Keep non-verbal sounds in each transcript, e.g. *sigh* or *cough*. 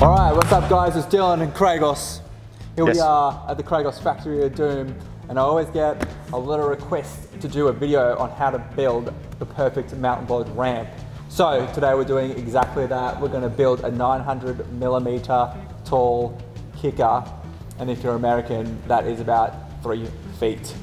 All right, what's up guys? It's Dylan and Kragos. Here Yes. we are at the Kragos Factory of Doom and I always get a little request to do a video on how to build the perfect mountain board ramp. So today we're doing exactly that. We're gonna build a 900 millimeter tall kicker and if you're American, that is about three feet.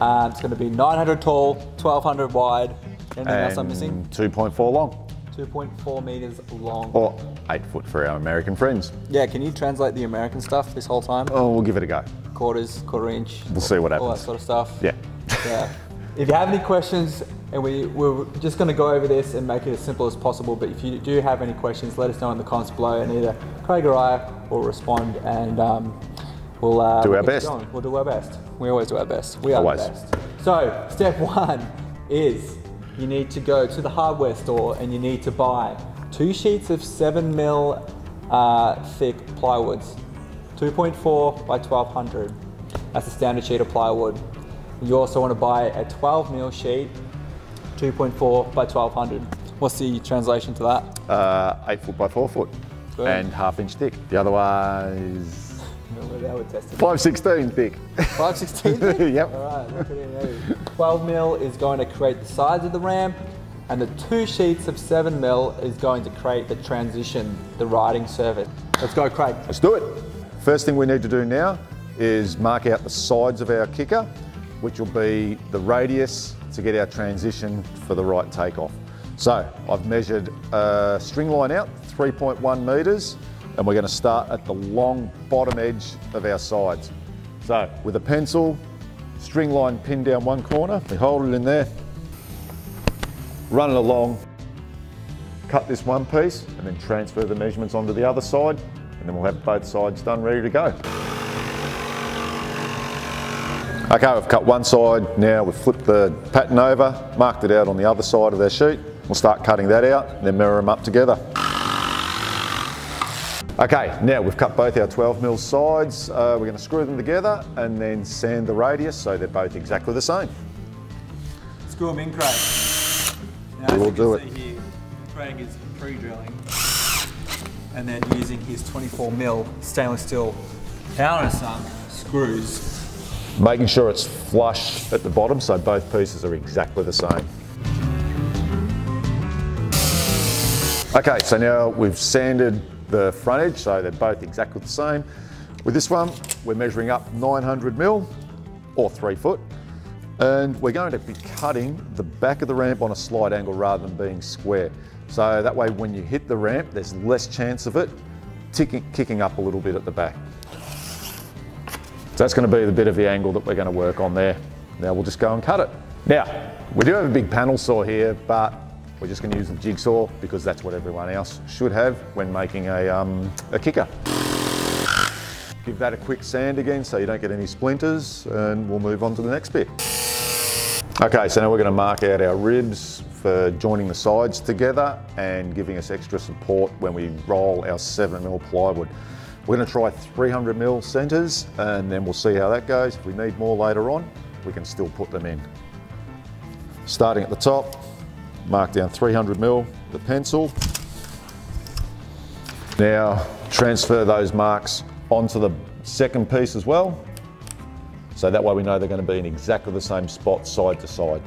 Um, it's gonna be 900 tall, 1200 wide. Anything else I'm missing? And 2.4 long, 2.4 meters long. or 8 foot for our American friends. Yeah, can you translate the American stuff this whole time? Oh, we'll give it a go. Quarters, quarter inch. We'll see what happens. All that sort of stuff. Yeah. *laughs* Yeah. If you have any questions, and we, we're just going to go over this and make it as simple as possible, but if you do have any questions, let us know in the comments below, and either Craig or I will respond, and um, we'll uh, Do we'll our best. We'll do our best. We always do our best. We are Always. the best. So, step *laughs* one is you need to go to the hardware store and you need to buy two sheets of 7 mil uh, thick plywoods, 2.4 by 1200. That's a standard sheet of plywood. You also want to buy a 12 mil sheet, 2.4 by 1200. What's the translation to that? Uh, 8 foot by 4 foot Good. and half inch thick. The other one is That would test it. 516 thick. 516? Yep. All right, look at 12 mil is going to create the sides of the ramp, and the two sheets of 7 mil is going to create the transition, the riding surface. Let's go, Craig. Let's do it. First thing we need to do now is mark out the sides of our kicker, which will be the radius to get our transition for the right takeoff. So I've measured a string line out, 3.1 metres, and we're going to start at the long bottom edge of our sides. So with a pencil, string line pinned down one corner, we hold it in there, run it along, cut this one piece and then transfer the measurements onto the other side and then we'll have both sides done ready to go. Okay, we've cut one side now, we've flipped the pattern over, marked it out on the other side of our sheet. We'll start cutting that out and then mirror them up together. Okay, now we've cut both our 12 mil sides. Uh, we're going to screw them together and then sand the radius so they're both exactly the same. Screw them in, Craig. Now, We'll you can do see it. Here, Craig is pre-drilling and then using his 24 mil stainless steel countersunk screws. Making sure it's flush at the bottom so both pieces are exactly the same. Okay, so now we've sanded the front edge so they're both exactly the same. With this one, we're measuring up 900 mil or three foot. And we're going to be cutting the back of the ramp on a slight angle rather than being square. So that way when you hit the ramp, there's less chance of it ticking, kicking up a little bit at the back. So that's going to be the bit of the angle that we're going to work on there. Now we'll just go and cut it. Now, we do have a big panel saw here, but we're just going to use the jigsaw because that's what everyone else should have when making a, um, a kicker. Give that a quick sand again so you don't get any splinters and we'll move on to the next bit. Okay, so now we're going to mark out our ribs for joining the sides together and giving us extra support when we roll our 7mm plywood. We're going to try 300mm centres and then we'll see how that goes. If we need more later on, we can still put them in. Starting at the top, mark down 300mm, the pencil. Now transfer those marks onto the second piece as well. So that way we know they're going to be in exactly the same spot side to side.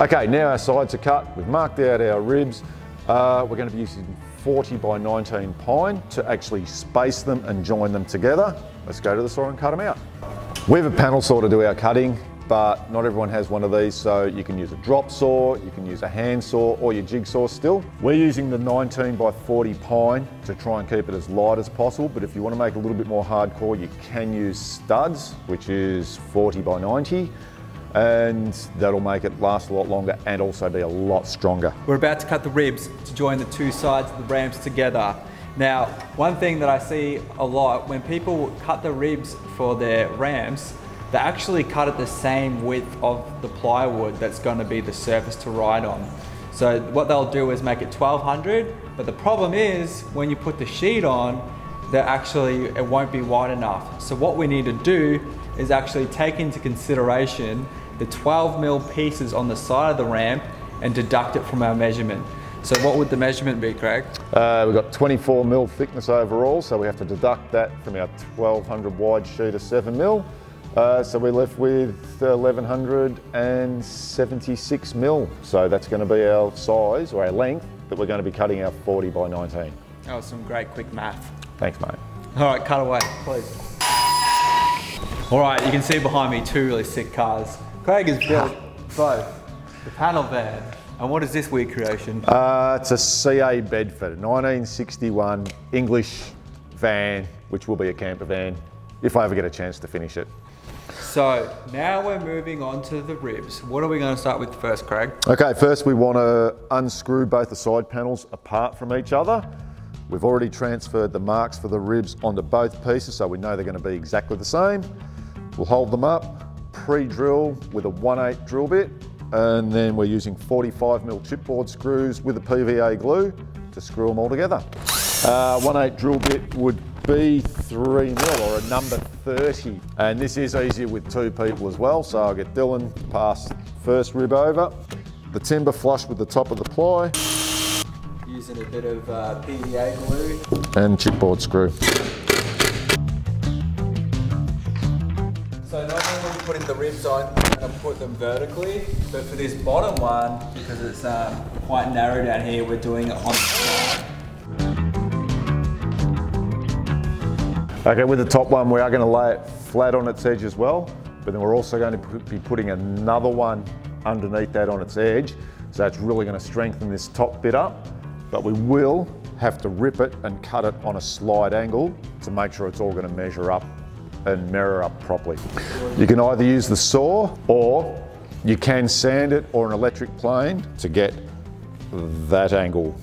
Okay, now our sides are cut. We've marked out our ribs. Uh, we're going to be using 40 by 19 pine to actually space them and join them together. Let's go to the saw and cut them out. We have a panel saw to do our cutting, but not everyone has one of these, so you can use a drop saw, you can use a hand saw or your jigsaw still. We're using the 19 by 40 pine to try and keep it as light as possible, but if you want to make a little bit more hardcore, you can use studs, which is 40 by 90 and that'll make it last a lot longer and also be a lot stronger. We're about to cut the ribs to join the two sides of the ramps together. Now, one thing that I see a lot, when people cut the ribs for their ramps, they actually cut it the same width of the plywood that's going to be the surface to ride on. So what they'll do is make it 1200, but the problem is when you put the sheet on, that actually it won't be wide enough. So what we need to do is actually take into consideration the 12 mil pieces on the side of the ramp and deduct it from our measurement. So what would the measurement be, Craig? Uh, we've got 24 mil thickness overall, so we have to deduct that from our 1200 wide sheet of 7 mil. Uh, so we're left with 1176 mil. So that's going to be our size or our length that we're going to be cutting our 40 by 19. That was some great quick math. Thanks, mate. All right, cut away, please. All right, you can see behind me two really sick cars. Craig has built *laughs* both the panel van and what is this weird creation? Uh, it's a CA Bedford, 1961 English van, which will be a camper van if I ever get a chance to finish it. So now we're moving on to the ribs. What are we going to start with first, Craig? Okay, first we want to unscrew both the side panels apart from each other. We've already transferred the marks for the ribs onto both pieces so we know they're going to be exactly the same. We'll hold them up, pre-drill with a 1/8 drill bit and then we're using 45mm chipboard screws with a PVA glue to screw them all together. Uh, 1/8 drill bit would be 3mm or a number 30 and this is easier with two people as well so I'll get Dylan to pass first rib over. The timber flush with the top of the ply. Using a bit of uh, PVA glue. And chipboard screw. So normally when putting the ribs on, to put them vertically, but for this bottom one, because it's um, quite narrow down here, we're doing it on the side. Okay, with the top one, we are going to lay it flat on its edge as well, but then we're also going to be putting another one underneath that on its edge. So that's really going to strengthen this top bit up, but we will have to rip it and cut it on a slide angle to make sure it's all going to measure up and mirror up properly. You can either use the saw or you can sand it or an electric plane to get that angle.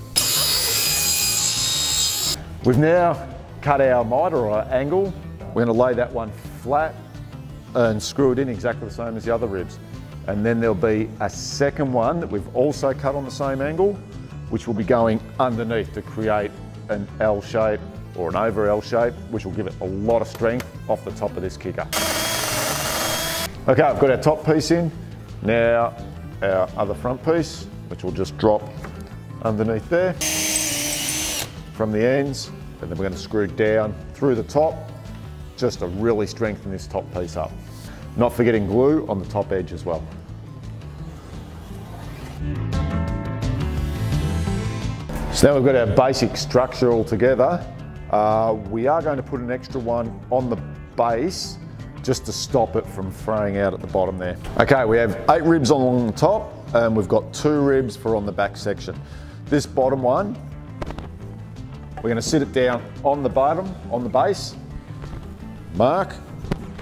We've now cut our miter or angle. We're going to lay that one flat and screw it in exactly the same as the other ribs. And then there'll be a second one that we've also cut on the same angle, which will be going underneath to create an L shape or an over L shape, which will give it a lot of strength off the top of this kicker. Okay, I've got our top piece in. Now our other front piece, which will just drop underneath there from the ends and then we're going to screw down through the top just to really strengthen this top piece up. Not forgetting glue on the top edge as well. So now we've got our basic structure all together. Uh, we are going to put an extra one on the base just to stop it from fraying out at the bottom there. Okay, we have eight ribs along the top and we've got two ribs for on the back section. This bottom one we're going to sit it down on the bottom, on the base, mark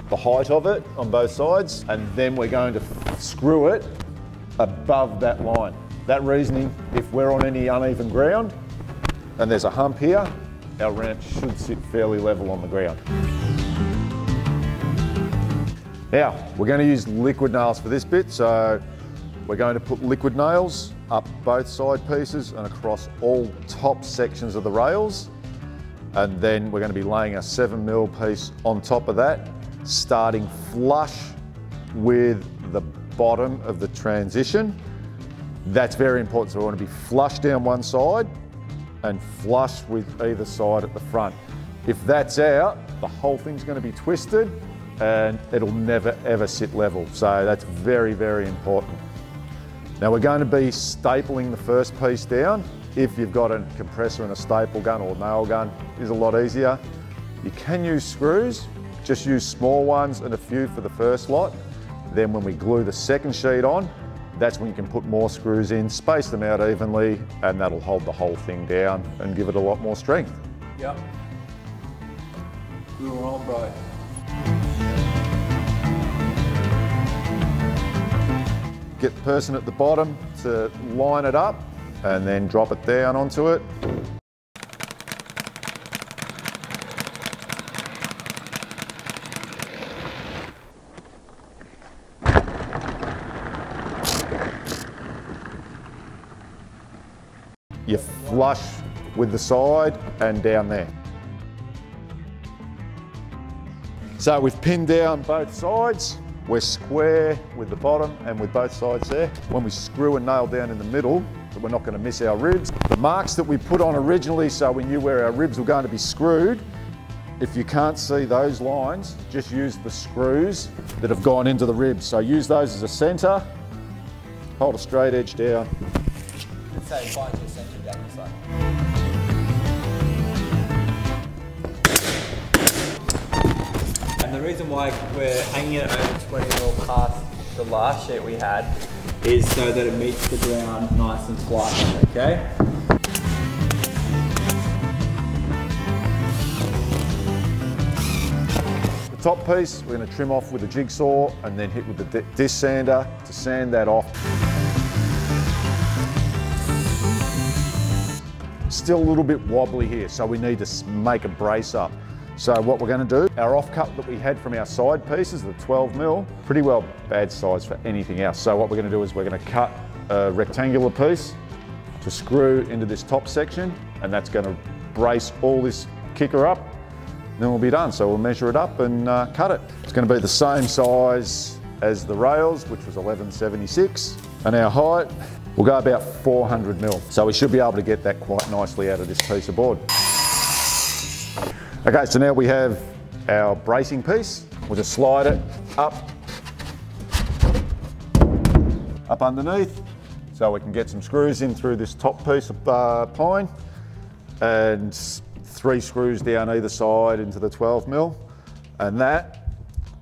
the height of it on both sides, and then we're going to screw it above that line. That reasoning, if we're on any uneven ground and there's a hump here, our ramp should sit fairly level on the ground. Now, we're going to use liquid nails for this bit, so we're going to put liquid nails up both side pieces and across all top sections of the rails. And then we're going to be laying a 7 mil piece on top of that, starting flush with the bottom of the transition. That's very important. So we want to be flush down one side and flush with either side at the front. If that's out, the whole thing's going to be twisted and it'll never ever sit level. So that's very, very important. Now we're going to be stapling the first piece down. If you've got a compressor and a staple gun or nail gun, is a lot easier. You can use screws, just use small ones and a few for the first lot. Then when we glue the second sheet on, that's when you can put more screws in, space them out evenly, and that'll hold the whole thing down and give it a lot more strength. Yep. We were on, bro. Get the person at the bottom to line it up and then drop it down onto it. You flush with the side and down there. So we've pinned down both sides. We're square with the bottom and with both sides there. When we screw a nail down in the middle, that we're not going to miss our ribs. The marks that we put on originally so we knew where our ribs were going to be screwed, if you can't see those lines, just use the screws that have gone into the ribs. So use those as a centre, hold a straight edge down. Reason why we're hanging it over 20 mil past the last sheet we had is so that it meets the ground nice and flush, okay? The top piece we're going to trim off with a jigsaw and then hit with the di- disc sander to sand that off. Still a little bit wobbly here, so we need to make a brace up. So what we're going to do, our offcut that we had from our side pieces, the 12 mil, pretty well bad size for anything else. So what we're going to do is we're going to cut a rectangular piece to screw into this top section, and that's going to brace all this kicker up. Then we'll be done. So we'll measure it up and uh, cut it. It's going to be the same size as the rails, which was 1176, and our height we'll go about 400 mil. So we should be able to get that quite nicely out of this piece of board. Okay, so now we have our bracing piece. We'll just slide it up, up underneath, so we can get some screws in through this top piece of uh, pine, and three screws down either side into the 12 mil, and that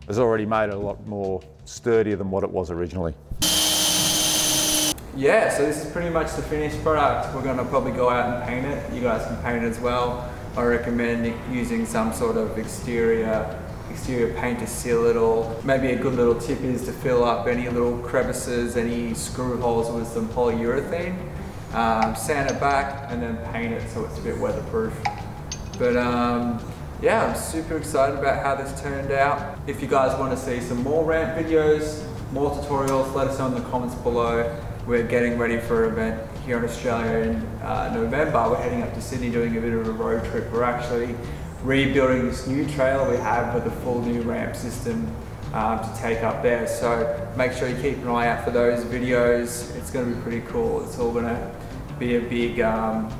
has already made it a lot more sturdier than what it was originally. Yeah, so this is pretty much the finished product. We're gonna probably go out and paint it. You guys can paint it as well. I recommend using some sort of exterior exterior paint to seal it all. Maybe a good little tip is to fill up any little crevices, any screw holes with some polyurethane. Um, sand it back and then paint it so it's a bit weatherproof. But um, yeah, I'm super excited about how this turned out. If you guys want to see some more ramp videos, more tutorials, let us know in the comments below. We're getting ready for an event here in Australia in uh, November. We're heading up to Sydney doing a bit of a road trip. We're actually rebuilding this new trailer we have with a full new ramp system um, to take up there. So make sure you keep an eye out for those videos. It's going to be pretty cool. It's all going to be a big um,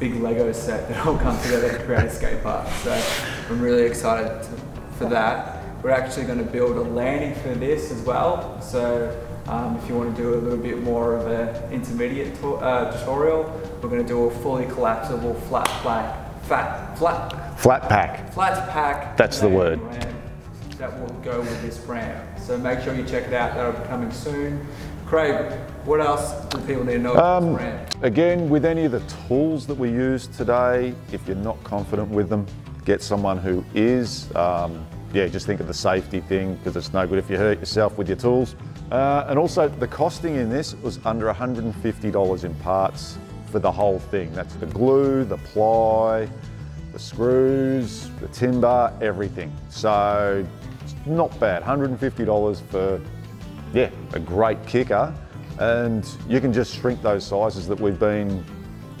big Lego set that all come together to create a skate park. So I'm really excited to, for that. We're actually going to build a landing for this as well. So um, if you want to do a little bit more of an intermediate uh, tutorial, we're going to do a fully collapsible flat pack, fat, flat, Flat pack. flat pack. That's the word. That will go with this ramp. So make sure you check it out. That'll be coming soon. Craig, what else do people need to know about Um? Again, with any of the tools that we use today, if you're not confident with them, get someone who is. Um, yeah, just think of the safety thing because it's no good if you hurt yourself with your tools. Uh, and also, the costing in this was under $150 in parts for the whole thing. That's the glue, the ply, the screws, the timber, everything. So, not bad. $150 for yeah, a great kicker. And you can just shrink those sizes that we've been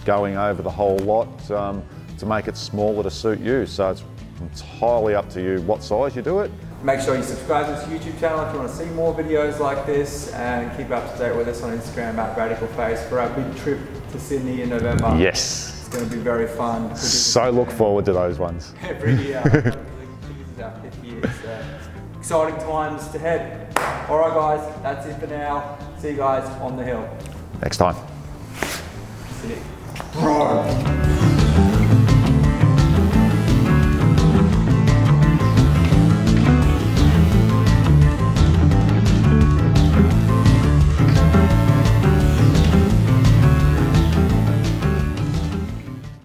going over the whole lot um, to make it smaller to suit you. So it's entirely up to you what size you do it. Make sure you subscribe to this YouTube channel if you want to see more videos like this and keep up to date with us on Instagram at Radical Face for our big trip to Sydney in November. Yes. It's going to be very fun. We do this So look forward to those ones. *laughs* every year. This is our fifth year, so uh, exciting times ahead. All right, guys, that's it for now. See you guys on the hill. Next time. Bro.